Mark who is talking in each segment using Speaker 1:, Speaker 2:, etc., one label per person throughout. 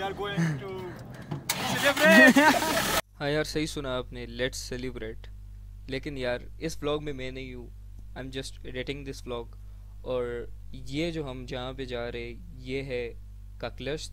Speaker 1: we are going to celebrate.
Speaker 2: ہاں یار صحیح سنا آپ نے لیٹس سیلیبریٹ لیکن یار اس vlog میں میں نہیں ہوں. I am just editing this vlog. اور یہ جو ہم جہاں پہ جا رہے یہ ہے کاکلشت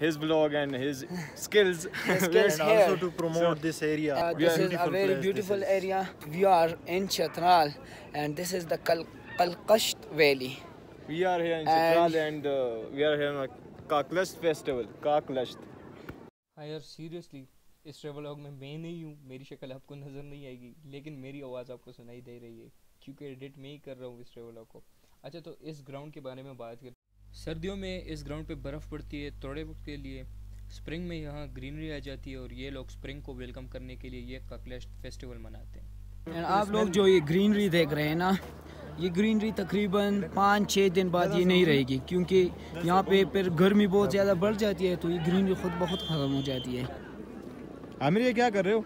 Speaker 1: his vlog and his skills.
Speaker 3: skills.
Speaker 4: and
Speaker 3: here.
Speaker 4: also to promote this area.
Speaker 3: Uh,
Speaker 1: We
Speaker 3: this
Speaker 1: are
Speaker 3: is a
Speaker 4: beautiful
Speaker 3: very
Speaker 4: place,
Speaker 3: beautiful area. We are in Chatral and this is the Kal- Kalkasht Valley.
Speaker 1: we are here in
Speaker 3: And-
Speaker 1: Chitral and uh, we are here on Kaklasht festival. Kaklasht.
Speaker 2: ہاں یار seriously اس travel vlog میں میں نہیں ہوں میری شکل آپ کو نظر نہیں آئے گی لیکن میری آواز آپ کو سنائی دے رہی ہے کیونکہ ایڈٹ میں ہی کر رہا ہوں اس ٹریول vlog کو اچھا تو اس گراؤنڈ کے بارے میں بات کر سردیوں میں اس گراؤنڈ پہ برف پڑتی ہے تھوڑے وقت کے لیے اسپرنگ میں یہاں گرینری آ جاتی ہے اور یہ لوگ اسپرنگ کو ویلکم کرنے کے لیے یہ کاکلیش فیسٹیول مناتے ہیں۔
Speaker 3: آپ لوگ جو یہ گرینری دیکھ رہے ہیں نا یہ گرینری تقریباً پانچ چھ دن بعد یہ نہیں رہے گی کیونکہ یہاں پہ پھر گرمی بہت زیادہ بڑھ جاتی ہے تو یہ گرینری خود بخود ختم ہو جاتی ہے۔
Speaker 1: عامر یہ کیا کر رہے ہو؟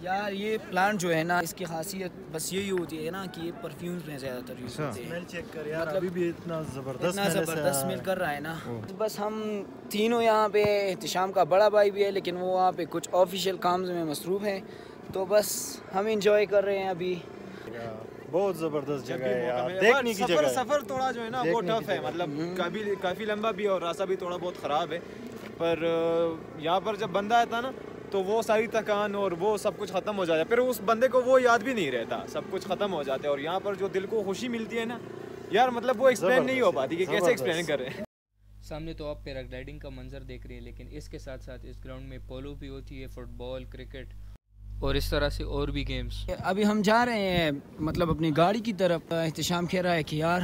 Speaker 3: یار یہ پلانٹ جو ہے نا اس کی خاصیت بس یہی ہوتی ہے نا کہ یہ پرفیومز میں زیادہ تر یوز ہوتے ہیں۔
Speaker 4: کر یار
Speaker 3: مطلب
Speaker 4: ابھی بھی اتنا زبردست
Speaker 3: اتنا زبردست اسمیل کر رہا ہے نا۔ بس ہم تینوں یہاں پہ احتشام کا بڑا بھائی بھی ہے لیکن وہ وہاں پہ کچھ آفیشیل کامز میں مصروف ہیں۔ تو بس ہم انجوائے کر رہے ہیں ابھی۔
Speaker 4: بہت زبردست جگہ ہے یار۔ دیکھنے کی
Speaker 1: سفر
Speaker 4: جگہ ہے۔
Speaker 1: سفر تھوڑا جو ہے نا وہ ٹف ہے۔ مطلب کافی کافی لمبا بھی ہے اور راستہ بھی تھوڑا بہت خراب ہے۔ پر یہاں پر جب بندہ آتا نا تو وہ ساری تھکان اور وہ سب کچھ ختم ہو جاتا ہے پھر اس بندے کو وہ یاد بھی نہیں رہتا سب کچھ ختم ہو جاتا ہے اور یہاں پر جو دل کو خوشی ملتی ہے نا یار مطلب وہ ایکسپلین نہیں ہو پاتی کہ کیسے۔ ایکسپلین کریں
Speaker 2: سامنے تو آپ پیراگلائڈنگ کا منظر دیکھ رہے ہیں لیکن اس کے ساتھ ساتھ اس گراؤنڈ میں پولو بھی ہوتی ہے فٹ بال کرکٹ اور اس طرح سے اور بھی گیمز
Speaker 3: ابھی ہم جا رہے ہیں مطلب اپنی گاڑی کی طرف. احتشام کہہ رہا ہے کہ یار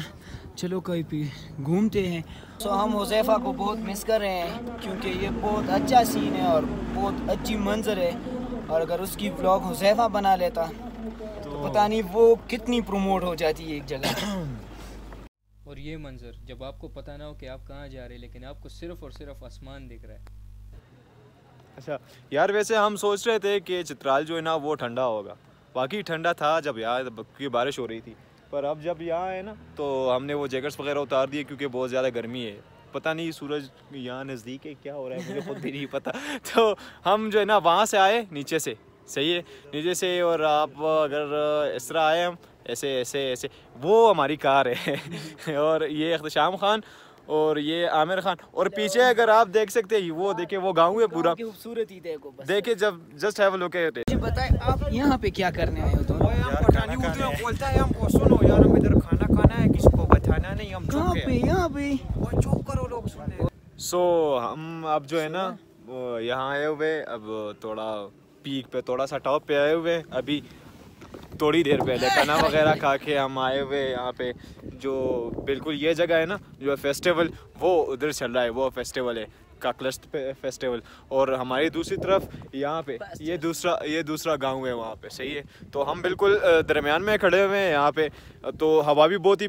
Speaker 3: چلو کہیں پہ گھومتے ہیں. سو ہم حذیفہ کو بہت مس کر رہے ہیں کیونکہ یہ بہت اچھا سین ہے اور بہت اچھی منظر ہے. اور اگر اس کی ولاگ حذیفہ بنا لیتا تو پتہ نہیں وہ کتنی پروموٹ ہو جاتی ہے ایک جگہ
Speaker 2: اور یہ منظر جب آپ کو پتہ نہ ہو کہ آپ کہاں جا رہے ہیں لیکن آپ کو صرف اور صرف آسمان دکھ رہا ہے.
Speaker 1: اچھا یار ویسے ہم سوچ رہے تھے کہ چترال جو ہے نا وہ ٹھنڈا ہوگا۔ باقی ٹھنڈا تھا جب یہاں کی بارش ہو رہی تھی۔ پر اب جب یہاں ہے نا، تو ہم نے وہ جیکٹس وغیرہ اتار دیے کیونکہ بہت زیادہ گرمی ہے۔ پتہ نہیں سورج یہاں نزدیک ہے، کیا ہو رہا ہے، مجھے خود بھی نہیں پتہ۔ تو ہم جو ہے نا وہاں سے آئے، نیچے سے۔ صحیح ہے؟ نیچے سے اور آپ اگر اس طرح آئے ہم، ایسے ایسے ایسے۔ وہ ہماری کار ہے۔ اور یہ اختشام خان اور یہ عامر خان اور پیچھے اگر آپ دیکھ سکتے ہیں وہ دیکھیں وہ گاؤں ہے پورا۔
Speaker 3: خوبصورتی دیکھو بس۔
Speaker 1: دیکھیں جب جسٹ ہیو لوک ایٹ
Speaker 3: مجھے بتائیں آپ یہاں پہ کیا کرنے آئے ہو تو؟
Speaker 1: بولتا ہے ہم کو سنو یار ہم ادھر کھانا کھانا ہے کسی کو بتانا نہیں ہم
Speaker 3: کہاں پہ یہاں پہ؟
Speaker 1: چوپ کرو لوگ سننے سو ہم اب جو ہے نا وہ یہاں آئے ہوئے اب تھوڑا پیک پہ تھوڑا سا ٹاپ پہ آئے ہوئے۔ ابھی تھوڑی دیر پہلے کھانا وغیرہ کھا کے ہم آئے ہوئے یہاں پہ جو بالکل یہ جگہ ہے نا جو فیسٹیول وہ ادھر چل رہا ہے وہ فیسٹیول ہے۔ کاکلسٹ فیسٹیول اور ہماری دوسری طرف یہاں پہ یہ دوسرا یہ دوسرا گاؤں ہے وہاں پہ صحیح ہے۔ تو ہم بالکل درمیان میں کھڑے ہوئے ہیں یہاں پہ۔ تو ہوا بھی بہت ہی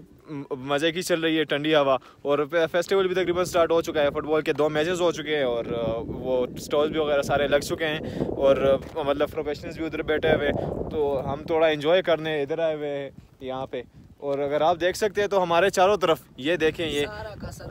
Speaker 1: مزے کی چل رہی ہے ٹھنڈی ہوا۔ اور فیسٹیول بھی تقریباً اسٹارٹ ہو چکا ہے۔ فٹ بال کے دو میچز ہو چکے ہیں اور وہ اسٹالس بھی وغیرہ سارے لگ چکے ہیں۔ اور مطلب پروفیشنلز بھی ادھر بیٹھے ہوئے۔ تو ہم تھوڑا انجوائے کرنے ادھر آئے ہوئے ہیں یہاں پہ۔ اور اگر آپ دیکھ سکتے ہیں تو ہمارے چاروں طرف یہ دیکھیں یہ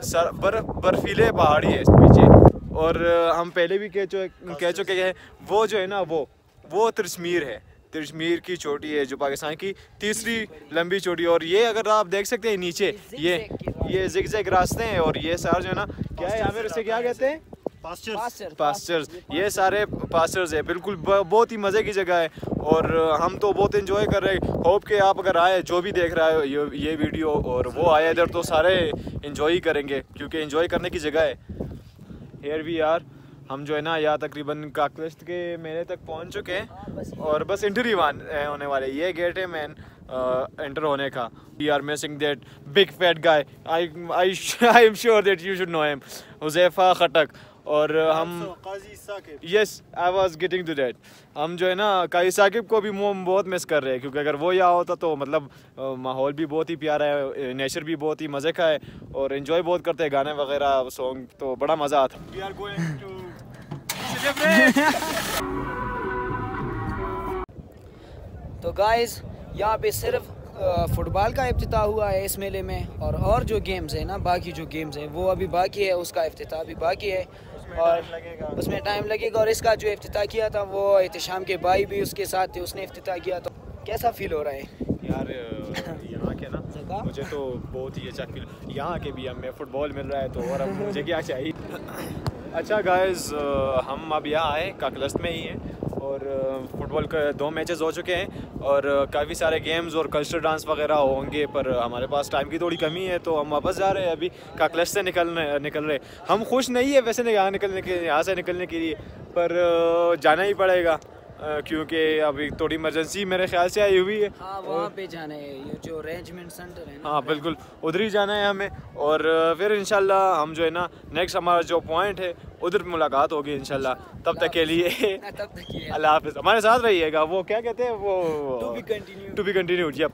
Speaker 1: سر برف برفیلے پہاڑی ہے اس پیچھے۔ اور ہم پہلے بھی کہہ چکے کہہ چکے ہیں وہ جو ہے نا وہ وہ ترشمیر ہے۔ ترشمیر کی چوٹی ہے جو پاکستان کی تیسری لمبی چوٹی اور یہ اگر آپ دیکھ سکتے ہیں نیچے یہ یہ زگ زگ راستے ہیں اور یہ سارا جو ہے نا کیا ہے عامر اسے کیا کہتے ہیں؟ پاسچرز یہ سارے پاسچرز ہیں بالکل بہت ہی مزے کی جگہ ہے اور ہم تو بہت انجوائے کر رہے ہیں ہوپ کہ آپ اگر آئے جو بھی دیکھ رہا ہے یہ ویڈیو اور وہ آئے ادھر تو سارے انجوائے کریں گے کیونکہ انجوائے کرنے کی جگہ ہے ہیئر وی آر ہم جو ہے نا یا تقریباً کاکلشت کے میلے تک پہنچ چکے ہیں اور بس انٹر ہی ہونے والے یہ گیٹ ہے مین انٹر ہونے کا we are missing that big fat guy I am sure that you should know am Huzaifa Khattak اور ہم. Yes I was getting to that ہم جو ہے نا قاضی ثاقب کو بھی ہم بہت مس کر رہے ہیں کیونکہ اگر وہ یہاں ہوتا تو مطلب ماحول بھی بہت ہی پیارا ہے نیچر بھی بہت ہی مزے کا ہے اور انجوائے بہت کرتے ہیں گانے وغیرہ سانگ تو بڑا مزہ آتا وی آر گوئنگ ٹو
Speaker 3: تو گائز یہاں پہ صرف فٹ بال کا افتتاح ہوا ہے اس میلے میں اور اور جو گیمز ہیں نا باقی جو گیمز ہیں وہ ابھی باقی ہے اس کا افتتاح بھی باقی ہے اور اس میں ٹائم لگے گا اور اس کا جو افتتاح کیا تھا وہ احتشام کے بھائی بھی اس کے ساتھ تھے اس نے افتتاح کیا تو کیسا فیل ہو رہا ہے؟
Speaker 1: یار یہاں کے نا مجھے تو بہت ہی اچھا فیل یہاں کے بھی ہمیں فٹ بال مل رہا ہے تو اور اب مجھے کیا چاہیے؟ اچھا گائز ہم اب یہاں آئے کاکلست میں ہی ہیں۔ اور فٹ بال کے دو میچز ہو چکے ہیں اور کافی سارے گیمز اور کلچرل ڈانس وغیرہ ہوں گے، پر ہمارے پاس ٹائم کی تھوڑی کمی ہے تو ہم واپس جا رہے ہیں ابھی کاکلش سے نکلنے، نکل رہے۔ ہم خوش نہیں ہے ویسے یہاں نکلنے کے، یہاں سے نکلنے کے لیے، پر جانا ہی پڑے گا۔ کیونکہ ابھی تھوڑی ایمرجنسی میرے خیال سے آئی ہوئی ہے۔
Speaker 3: ہاں وہاں پہ جانا ہے یہ جو ارینجمنٹ سینٹر ہے
Speaker 1: ہاں بالکل۔ ادھر ہی جانا ہے ہمیں۔ اور پھر انشاءاللہ ہم جو ہے نا نیکسٹ ہمارا جو پوائنٹ ہے ادھر ملاقات ہوگی انشاءاللہ۔ تب تک کے لیے۔ اللہ حافظ۔ ہمارے ساتھ رہیے گا۔ وہ کیا کہتے ہیں؟ وہ
Speaker 3: To be continued.
Speaker 1: To be continued yep.